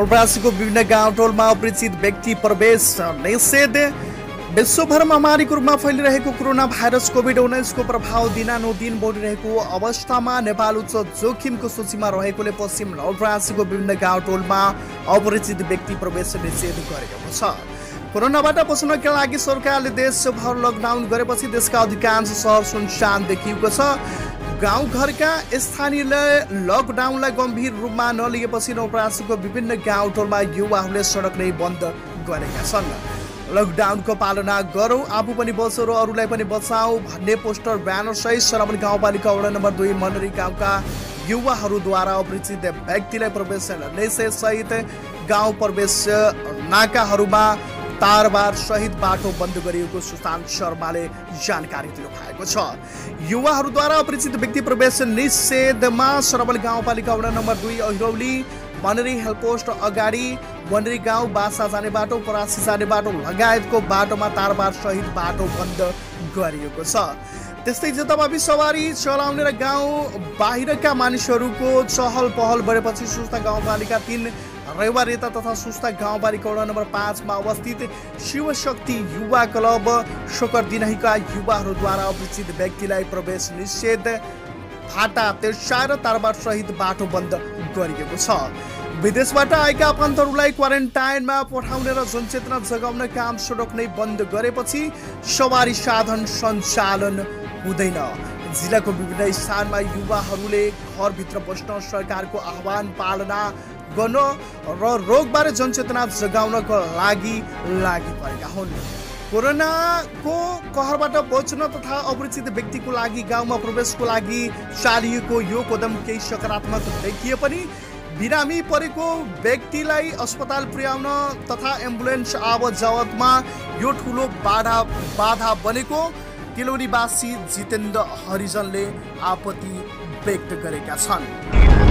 नवलपरासीको विभिन्न गाउँ टोलमा अपरिचित व्यक्ति प्रवेश निषेध विश्वभर महामारीको रूपमा फैलिरहेको कोरोना भाइरस कोभिड उन्नाइसको प्रभाव दिनानुदिन बढिरहेको अवस्थामा नेपाल उच्च जोखिमको सूचीमा रहेकोले पश्चिम नवलपरासीको विभिन्न गाउँ टोलमा अपरिचित व्यक्ति प्रवेश निषेध गरेको छ कोरोनाबाट बच्नका लागि सरकारले देशभर लकडाउन गरेपछि देशका अधिकांश सहर सुनसान देखिएको छ गाउँघरका स्थानीयले लकडाउनलाई गम्भीर रूपमा नलिएपछि नवलपरासीको विभिन्न गाउँ टोलमा युवाहरूले सडक नै बन्द गरेका छन्। लकडाउनको पालना गरौँ आफू पनि बचौँ र अरूलाई पनि बचाऊ भन्ने पोस्टर ब्यानर सहित श्रवण गाउँपालिका वडा नम्बर दुई मनरी गाउँका युवाहरूद्वारा अपरिचित व्यक्तिलाई प्रवेश सहित गाउँ प्रवेश नाकाहरूमा तारबार सहित बाटो बन्द गरिएको सुशान्त शर्माले जानकारी दिनुभएको छ। युवाहरूद्वारा अपरिचित व्यक्ति प्रवेश निषेधमा श्रवण गाउँपालिका वडा नम्बर दुई अहिरौली मनरी हेलपोस्ट अगाडि वनरी गाउँ बासा जाने बाटो परासी जाने बाटो लगायतको बाटोमा तारबार सहित बाटो बन्द गरिएको छ। त्यस्तै जताभावी सवारी चलाउने र गाउँ बाहिरका मानिसहरूको चहल पहल बढेपछि सुस्ता गाउँपालिका तिन रेवा रेता तथा सुस्ता गाउँपालिका वडा नम्बर पाँचमा अवस्थित शिवशक्ति युवा क्लब शोकर दिनहीका युवाहरूद्वारा अपरिचित व्यक्तिलाई प्रवेश निषेध फाटा तेर्सा र तारबार सहित बाटो बन्द गरिएको छ। विदेशबाट आएका आफन्तहरूलाई क्वारेन्टाइनमा पठाउने र जनचेतना जगाउन काम सडक नै बन्द गरेपछि सवारी साधन सञ्चालन हुँदैन। जिल्लाको विभिन्न स्थानमा युवाहरूले घरभित्र बस्न सरकारको आह्वान पालना गर्न र रोगबारे जनचेतना जगाउनको लागि लागि परेका हुन्। कोरोनाको कहरबाट बच्न तथा अपरिचित व्यक्तिको लागि गाउँमा प्रवेशको लागि चालिएको यो कदम केही सकारात्मक देखिए पनि बिरामी परेको व्यक्तिलाई अस्पताल पुर्याउन तथा एम्बुलेन्स आवत जावतमा यो ठुलो बाधा बाधा बनेको किलोनीवासी जितेन्द्र हरिजनले आपत्ति व्यक्त गरेका छन्।